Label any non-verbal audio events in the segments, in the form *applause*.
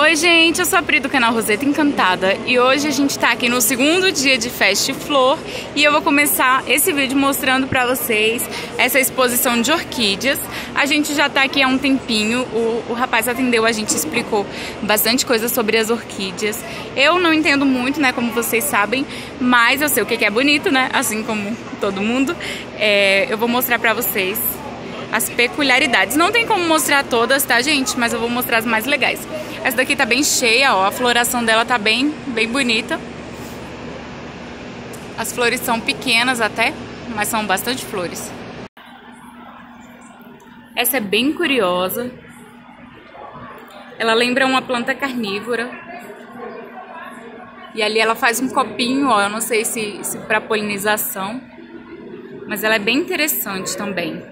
Oi gente, eu sou a Pri do canal Roseta Encantada e hoje a gente tá aqui no segundo dia de Feste Flor e eu vou começar esse vídeo mostrando pra vocês essa exposição de orquídeas. A gente já tá aqui há um tempinho, o, o rapaz atendeu, a gente explicou bastante coisa sobre as orquídeas. Eu não entendo muito, né, como vocês sabem, mas eu sei o que é bonito, né, assim como todo mundo. É, eu vou mostrar pra vocês as peculiaridades. Não tem como mostrar todas, tá, gente? Mas eu vou mostrar as mais legais. Essa daqui tá bem cheia, ó. A floração dela tá bem, bem bonita. As flores são pequenas até, mas são bastante flores. Essa é bem curiosa. Ela lembra uma planta carnívora. E ali ela faz um copinho, ó. Eu não sei se, se para polinização. Mas ela é bem interessante também.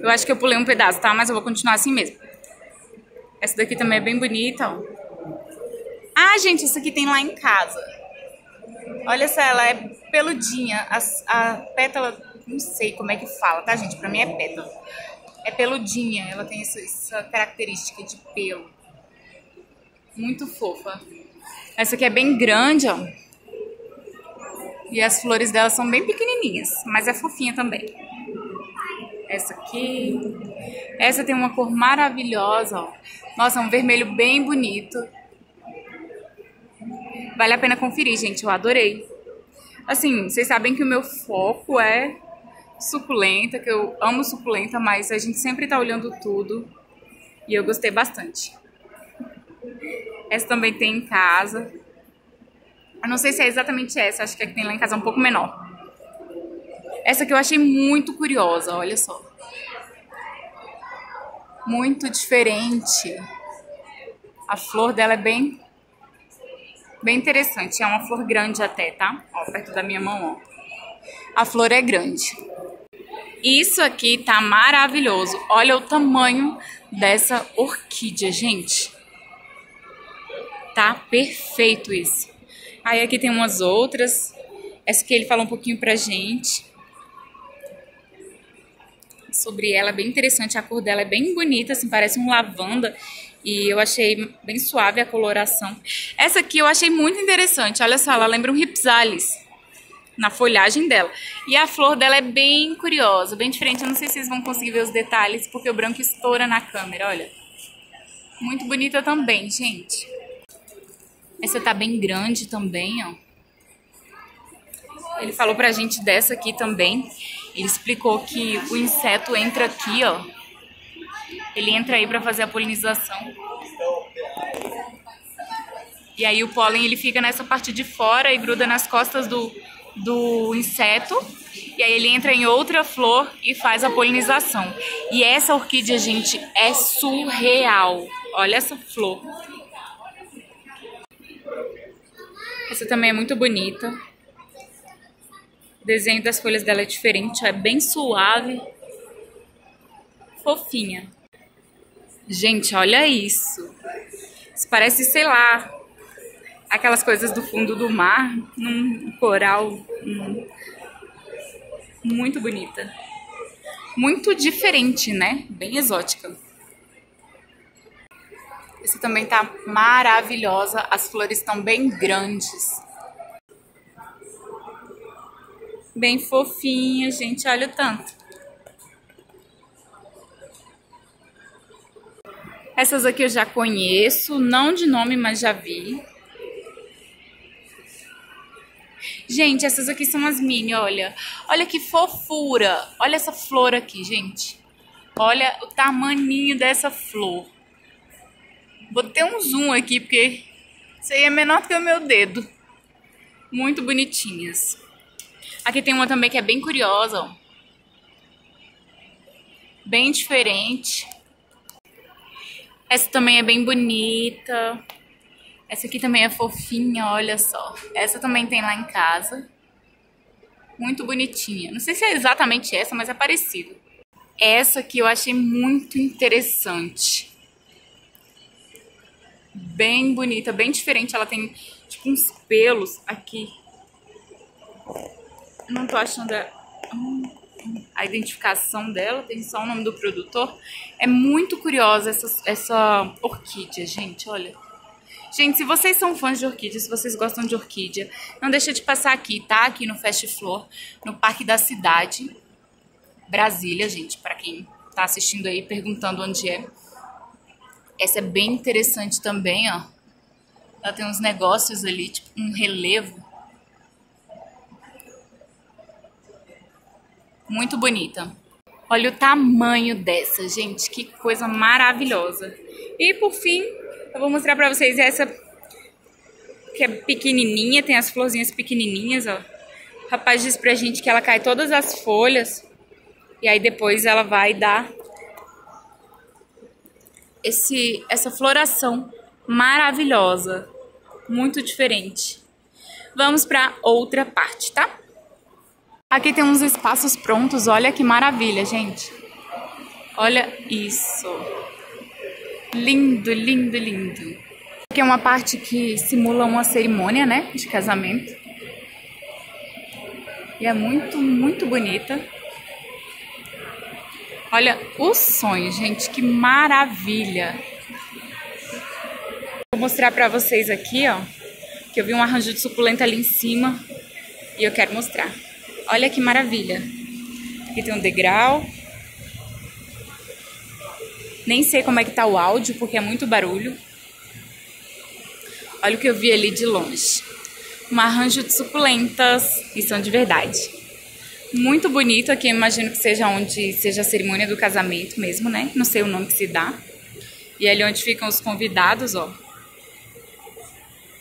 Eu acho que eu pulei um pedaço, tá? Mas eu vou continuar assim mesmo. Essa daqui também é bem bonita, ó. Ah, gente, isso aqui tem lá em casa. Olha só, ela é peludinha. A, a pétala, não sei como é que fala, tá, gente? Pra mim é pétala. É peludinha, ela tem essa, essa característica de pelo. Muito fofa. Essa aqui é bem grande, ó. E as flores dela são bem pequenininhas, mas é fofinha também. Essa aqui. Essa tem uma cor maravilhosa, ó. Nossa, é um vermelho bem bonito. Vale a pena conferir, gente. Eu adorei. Assim, vocês sabem que o meu foco é suculenta, que eu amo suculenta, mas a gente sempre tá olhando tudo. E eu gostei bastante. Essa também tem em casa. Eu não sei se é exatamente essa, acho que a que tem lá em casa é um pouco menor. Essa aqui eu achei muito curiosa, olha só. Muito diferente. A flor dela é bem bem interessante. É uma flor grande até, tá? Ó, perto da minha mão, ó. A flor é grande. Isso aqui tá maravilhoso. Olha o tamanho dessa orquídea, gente. Tá perfeito isso. Aí aqui tem umas outras. Essa aqui ele fala um pouquinho pra gente sobre ela, bem interessante. A cor dela é bem bonita, assim, parece um lavanda. E eu achei bem suave a coloração. Essa aqui eu achei muito interessante. Olha só, ela lembra um Ripsalis na folhagem dela. E a flor dela é bem curiosa, bem diferente. Eu não sei se vocês vão conseguir ver os detalhes, porque o branco estoura na câmera, olha. Muito bonita também, gente. Essa tá bem grande também, ó. Ele falou pra gente dessa aqui também. Ele explicou que o inseto entra aqui, ó. Ele entra aí para fazer a polinização. E aí o pólen ele fica nessa parte de fora e gruda nas costas do, do inseto. E aí ele entra em outra flor e faz a polinização. E essa orquídea, gente, é surreal. Olha essa flor. Essa também é muito bonita. Desenho das folhas dela é diferente, é bem suave, fofinha. Gente, olha isso. Isso parece, sei lá, aquelas coisas do fundo do mar, num coral num... muito bonita. Muito diferente, né? Bem exótica. Essa também tá maravilhosa. As flores estão bem grandes. Bem fofinha, gente. Olha o tanto. Essas aqui eu já conheço, não de nome, mas já vi. Gente, essas aqui são as mini, olha. Olha que fofura. Olha essa flor aqui, gente. Olha o tamaninho dessa flor. Botei um zoom aqui, porque isso aí é menor do que o meu dedo. Muito bonitinhas. Aqui tem uma também que é bem curiosa, ó. Bem diferente. Essa também é bem bonita. Essa aqui também é fofinha, olha só. Essa também tem lá em casa. Muito bonitinha. Não sei se é exatamente essa, mas é parecido. Essa aqui eu achei muito interessante. Bem bonita, bem diferente. Ela tem, tipo, uns pelos aqui. Não tô achando a, a identificação dela. Tem só o nome do produtor. É muito curiosa essa, essa orquídea, gente, olha. Gente, se vocês são fãs de orquídea, se vocês gostam de orquídea, não deixa de passar aqui, tá? Aqui no Fast Flor, no Parque da Cidade, Brasília, gente, para quem tá assistindo aí perguntando onde é. Essa é bem interessante também, ó. Ela tem uns negócios ali, tipo um relevo. Muito bonita. Olha o tamanho dessa, gente. Que coisa maravilhosa. E por fim, eu vou mostrar pra vocês essa que é pequenininha, tem as florzinhas pequenininhas, ó. O rapaz disse pra gente que ela cai todas as folhas e aí depois ela vai dar esse essa floração maravilhosa, muito diferente. Vamos para outra parte, tá? Aqui tem uns espaços prontos, olha que maravilha, gente. Olha isso. Lindo, lindo, lindo. Aqui é uma parte que simula uma cerimônia, né, de casamento. E é muito, muito bonita. Olha o sonho, gente, que maravilha. Vou mostrar pra vocês aqui, ó, que eu vi um arranjo de suculenta ali em cima e eu quero mostrar. Olha que maravilha. Aqui tem um degrau. Nem sei como é que tá o áudio, porque é muito barulho. Olha o que eu vi ali de longe. Um arranjo de suculentas, e são de verdade. Muito bonito aqui, imagino que seja onde seja a cerimônia do casamento mesmo, né? Não sei o nome que se dá. E ali onde ficam os convidados, ó.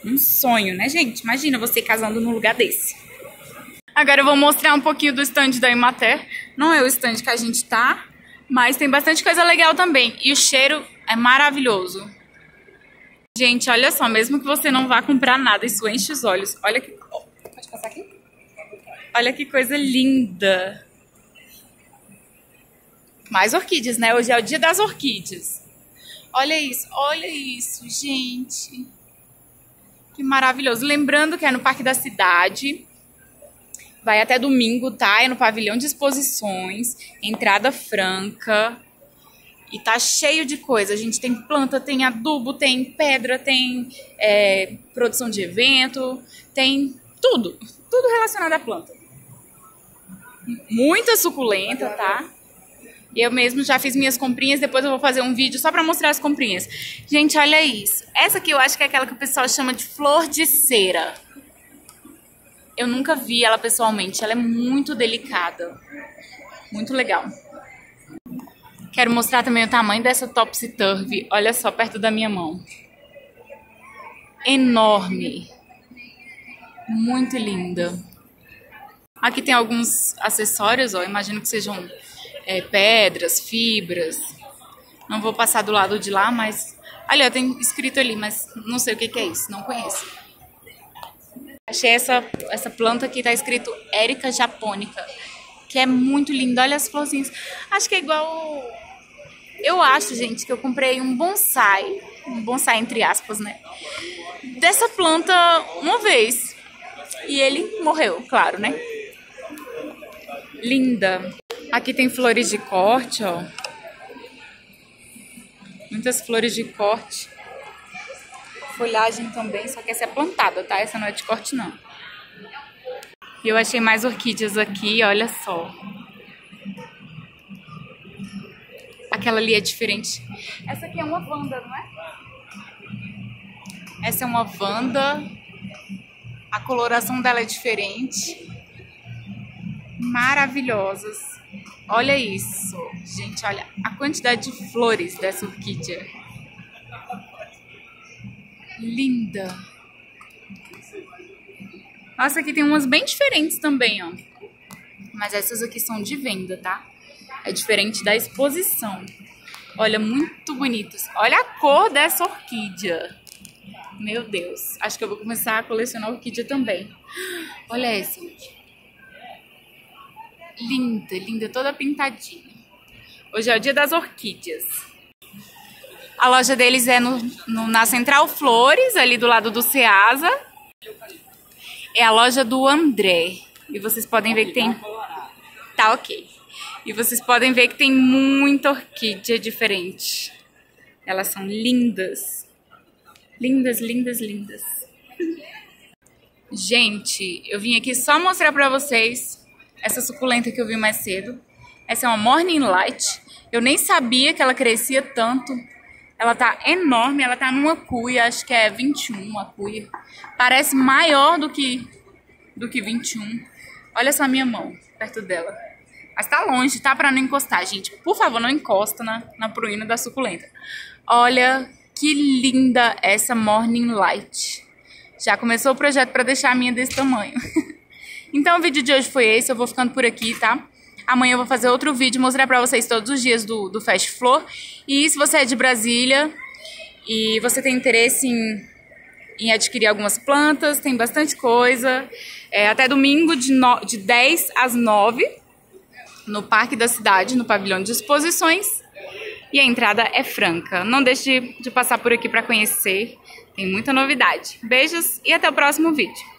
Um sonho, né, gente? Imagina você casando num lugar desse. Agora eu vou mostrar um pouquinho do stand da Imater. Não é o stand que a gente tá, mas tem bastante coisa legal também. E o cheiro é maravilhoso. Gente, olha só, mesmo que você não vá comprar nada, isso enche os olhos. Olha que... Pode passar aqui? Olha que coisa linda. Mais orquídeas, né? Hoje é o dia das orquídeas. Olha isso, olha isso, gente. Que maravilhoso. Lembrando que é no Parque da Cidade. Vai até domingo, tá? É no pavilhão de exposições, entrada franca. E tá cheio de coisa. A gente tem planta, tem adubo, tem pedra, tem é, produção de evento, tem tudo. Tudo relacionado à planta. Muita suculenta, tá? Eu mesmo já fiz minhas comprinhas, depois eu vou fazer um vídeo só pra mostrar as comprinhas. Gente, olha isso. Essa aqui eu acho que é aquela que o pessoal chama de flor de cera. Eu nunca vi ela pessoalmente. Ela é muito delicada. Muito legal. Quero mostrar também o tamanho dessa Topsy Turvy. Olha só, perto da minha mão. Enorme. Muito linda. Aqui tem alguns acessórios, ó. Imagino que sejam é, pedras, fibras. Não vou passar do lado de lá, mas... Ali, ó, tem escrito ali, mas não sei o que, que é isso. Não conheço. Achei essa, essa planta aqui, tá escrito Érica Japônica, que é muito linda. Olha as florzinhas. Acho que é igual... Eu acho, gente, que eu comprei um bonsai, um bonsai entre aspas, né? Dessa planta uma vez. E ele morreu, claro, né? Linda. Aqui tem flores de corte, ó. Muitas flores de corte folhagem também, só que essa é plantada, tá? Essa não é de corte, não. E eu achei mais orquídeas aqui, olha só. Aquela ali é diferente. Essa aqui é uma vanda, não é? Essa é uma vanda. A coloração dela é diferente. Maravilhosas. Olha isso. Gente, olha a quantidade de flores dessa orquídea. Linda. Nossa, aqui tem umas bem diferentes também, ó. Mas essas aqui são de venda, tá? É diferente da exposição. Olha, muito bonitas. Olha a cor dessa orquídea. Meu Deus. Acho que eu vou começar a colecionar orquídea também. Olha essa. Linda, linda, toda pintadinha. Hoje é o dia das orquídeas. A loja deles é no, no, na Central Flores, ali do lado do Ceasa. É a loja do André. E vocês podem ver que tem... Tá ok. E vocês podem ver que tem muita orquídea diferente. Elas são lindas. Lindas, lindas, lindas. Gente, eu vim aqui só mostrar pra vocês essa suculenta que eu vi mais cedo. Essa é uma Morning Light. Eu nem sabia que ela crescia tanto. Ela tá enorme, ela tá numa cuia, acho que é 21 a cuia. Parece maior do que, do que 21. Olha só a minha mão, perto dela. Mas tá longe, tá? Pra não encostar, gente. Por favor, não encosta na, na pruína da suculenta. Olha que linda essa Morning Light. Já começou o projeto para deixar a minha desse tamanho. *laughs* então o vídeo de hoje foi esse, eu vou ficando por aqui, tá? Amanhã eu vou fazer outro vídeo, mostrar pra vocês todos os dias do, do Fast Flor. E se você é de Brasília e você tem interesse em, em adquirir algumas plantas, tem bastante coisa. É, até domingo de, no, de 10 às 9 no Parque da Cidade, no pavilhão de exposições. E a entrada é franca. Não deixe de passar por aqui para conhecer. Tem muita novidade. Beijos e até o próximo vídeo.